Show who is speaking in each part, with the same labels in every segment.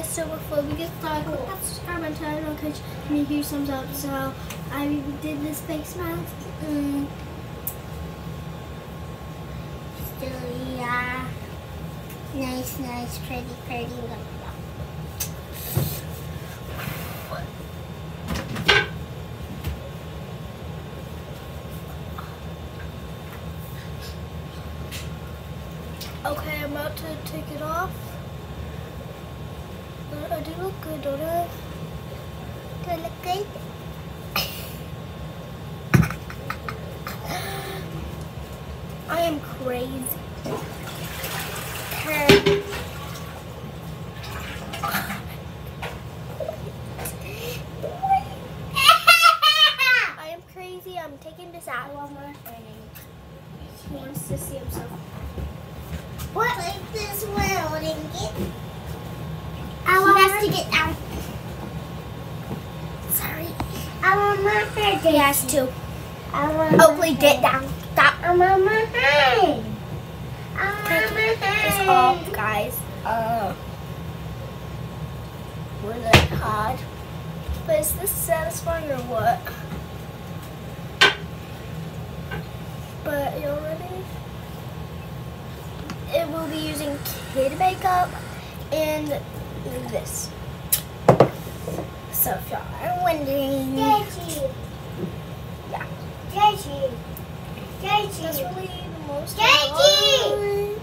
Speaker 1: guys, so before we get started, click that subscribe button, turn on catch me huge thumbs up. So I did this face mask. Mm.
Speaker 2: Still, yeah. Nice, nice, pretty, pretty.
Speaker 1: Okay, I'm about to take it off. Good,
Speaker 2: look good?
Speaker 1: I am crazy. Okay. I am crazy. I'm taking this out.
Speaker 2: One more thing.
Speaker 1: He wants to see himself.
Speaker 2: What like this world and get
Speaker 1: I
Speaker 2: he
Speaker 1: want
Speaker 2: has
Speaker 1: my-
Speaker 2: to get down.
Speaker 1: Sorry.
Speaker 2: I want my hair.
Speaker 1: He has to.
Speaker 2: I want
Speaker 1: Hopefully, get down. Stop.
Speaker 2: I want my hair. I want my
Speaker 1: this
Speaker 2: hair.
Speaker 1: off, guys. Uh, really hard. But is this satisfying or what? But you ready? It will be using kid makeup and this. So if y'all are wondering,
Speaker 2: Daddy.
Speaker 1: Yeah.
Speaker 2: Daddy.
Speaker 1: that's
Speaker 2: Daddy.
Speaker 1: really the most.
Speaker 2: Daddy!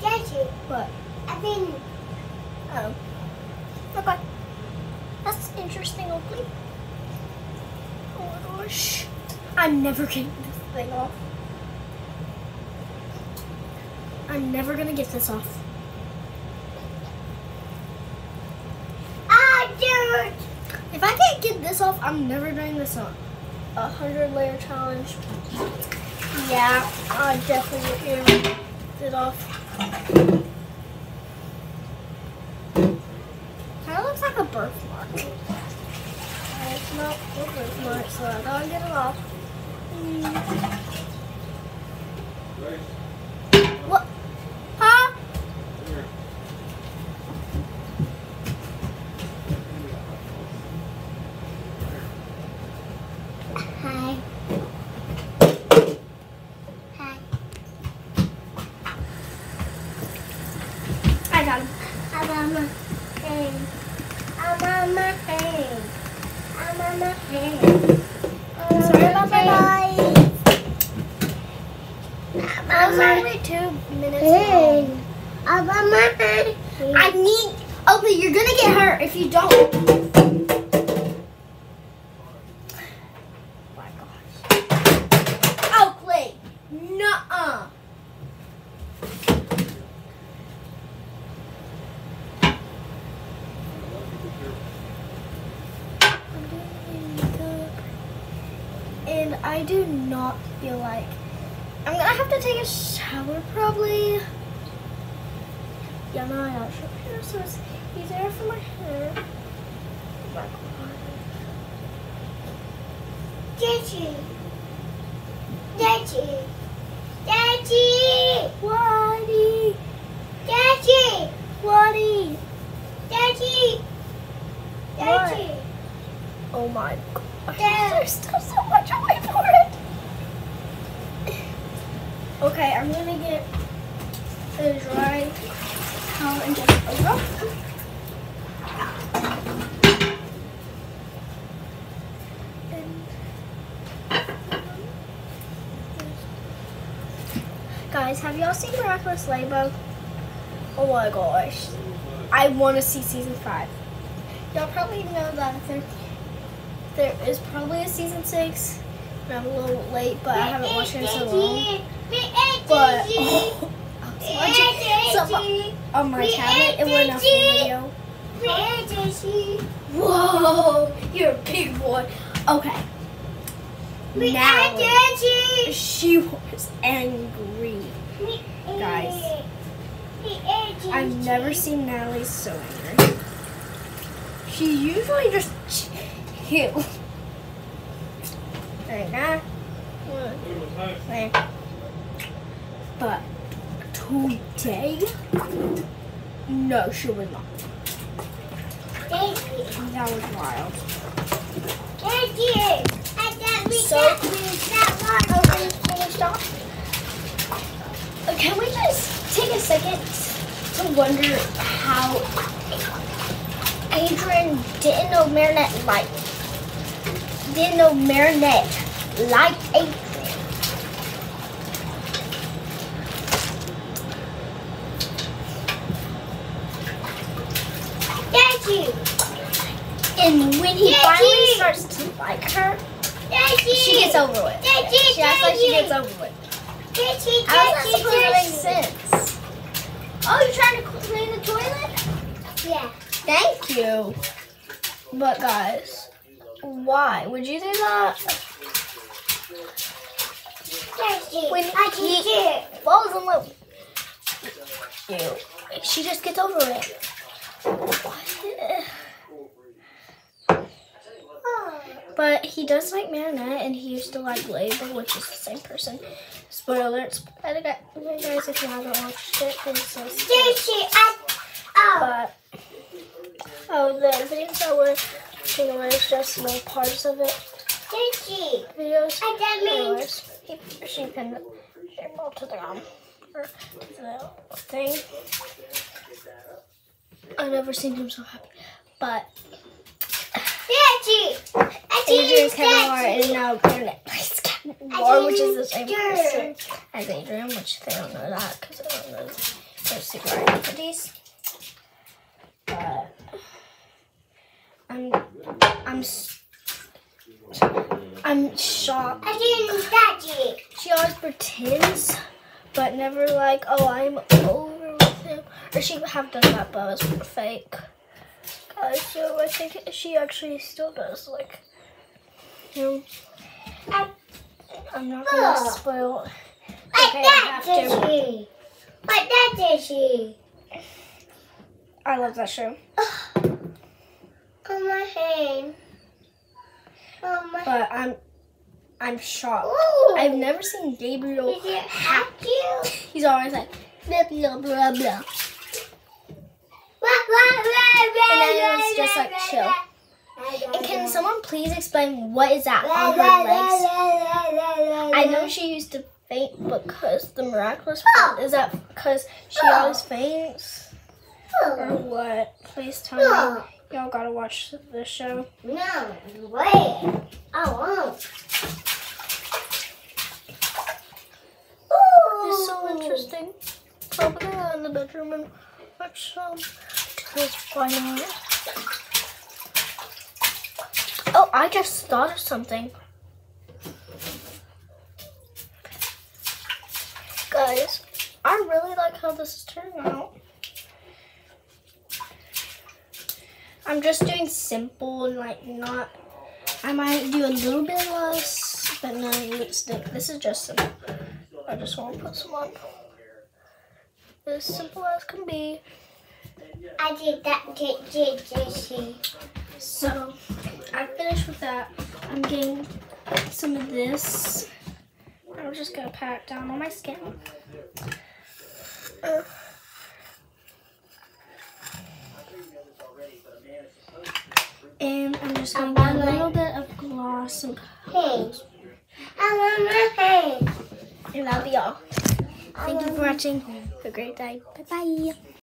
Speaker 2: Daddy.
Speaker 1: What?
Speaker 2: I've been
Speaker 1: Oh. Okay. That's interesting, Oakley. Oh my gosh. I'm never getting this thing off. I'm never gonna get this off.
Speaker 2: Ah, dude.
Speaker 1: If I can't get this off, I'm never doing this on. A hundred layer challenge. Yeah, I definitely get it off. Kind of looks like a birthmark. It's not a birthmark, so I gotta get it off. Mm. What? Huh?
Speaker 2: Hi. Hi.
Speaker 1: I got him.
Speaker 2: I'm on my hand. I'm on my hand. I'm on my hand. I'm
Speaker 1: Sorry about my
Speaker 2: hand. I'm
Speaker 1: only two minutes long.
Speaker 2: I'm on my hand.
Speaker 1: I need. Oakley, you're gonna get hurt if you don't. my gosh. Oakley, nuh-uh. I'm doing makeup, And I do not feel like I'm gonna have to take a shower probably. Yeah, no, I got short hair, so it's easier for my hair. God.
Speaker 2: Daddy. Daddy. Daddy.
Speaker 1: Waddy,
Speaker 2: Daddy.
Speaker 1: Waddy.
Speaker 2: Daddy. Daddy.
Speaker 1: Oh my gosh. There's still so much away for it. Okay, I'm gonna get a dry towel and just over. Guys, have y'all seen Miraculous Ladybug? Oh my gosh. I want to see season five. Y'all probably know that there, is probably a season six. And I'm a little late, but I haven't watched it in so long. But oh, I was watching some on my tablet. Went off the video. Whoa, you're a big boy. Okay. Now she was angry. Guys. I've never seen Natalie so angry. She usually just Right now. There. But today, no, she was not. That was wild.
Speaker 2: Got me
Speaker 1: So-
Speaker 2: that means that one.
Speaker 1: Okay, can we stop? Uh, Can we just take a second to wonder how Adrien didn't know Marinette liked know Marinette liked Adrien.
Speaker 2: Daddy.
Speaker 1: And when he
Speaker 2: Daddy!
Speaker 1: finally starts to like her,
Speaker 2: Daddy.
Speaker 1: she gets over it.
Speaker 2: Daddy.
Speaker 1: She acts like she gets over it.
Speaker 2: Daddy.
Speaker 1: How's that supposed to make sense? Oh, you're trying to clean the toilet?
Speaker 2: Yeah.
Speaker 1: Thank you. But guys, why would you do that? When
Speaker 2: I
Speaker 1: he- Falls in love with you. She just gets over it. But he does like Marinette, and he used to like Label, which is the same person. Spoiler alert! Spoiler guys, if you haven't watched it, it's so spoiled.
Speaker 2: Oh.
Speaker 1: But oh, the videos that we're watching away just little parts of it.
Speaker 2: Daddy.
Speaker 1: Videos.
Speaker 2: And that means.
Speaker 1: Anyways, she pinned it to the um, or to the thing. I've never seen him so happy. But
Speaker 2: Daddy. I
Speaker 1: Adrien's
Speaker 2: did
Speaker 1: Cat Noir
Speaker 2: Daddy.
Speaker 1: and now plays Cat Noir, which is the same person as Adrien, which they don't know that because they don't know their secret identities. But I'm I'm I'm shocked.
Speaker 2: I didn't Daddy.
Speaker 1: She always pretends, but never like, oh, I'm over with him. Or she have done that, but it was fake. Guys, so I think she actually still does like him.
Speaker 2: I,
Speaker 1: I'm not gonna
Speaker 2: Oh.
Speaker 1: spoil. Okay, I have
Speaker 2: that
Speaker 1: to.
Speaker 2: But that Daddy.
Speaker 1: I love that show,
Speaker 2: On my hand. On my.
Speaker 1: but I'm I'm shocked.
Speaker 2: Ooh.
Speaker 1: I've never seen Gabriel.
Speaker 2: Happy?
Speaker 1: He's always like blah blah blah blah.
Speaker 2: And
Speaker 1: then it's just like chill. And can someone please explain what is that on her legs? I know she used to faint because the miraculous part is that because she always faints or what? Please tell me. Y'all gotta watch this show.
Speaker 2: No, wait. I won't.
Speaker 1: It's so interesting. Probably not? Um, oh, I just thought of something. Guys, I really like how this is turning out. I'm just doing simple and like not. I might do a little bit less, but no lipstick. This is just simple. I just want to put some on. As simple as can be.
Speaker 2: I did that. Did did did she?
Speaker 1: So, I finished with that. I'm getting some of this. I'm just gonna pat it down on my skin. Uh, And I'm just gonna get a little bit of gloss and,
Speaker 2: Hey. I want my hand.
Speaker 1: and that'll be all. Thank you for watching. A great day. Bye bye.